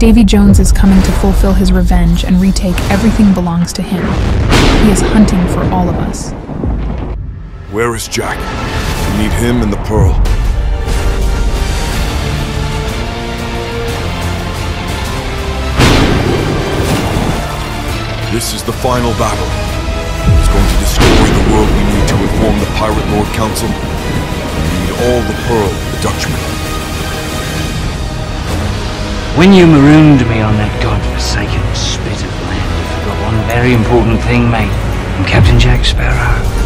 Davy Jones is coming to fulfill his revenge and retake everything belongs to him. He is hunting for all of us. Where is Jack? We need him and the Pearl. This is the final battle. It's going to destroy the world we need to inform the Pirate Lord Council. We need all the Pearl, the Dutchman. When you marooned me on that godforsaken spit of land, you forgot one very important thing, mate. I'm Captain Jack Sparrow.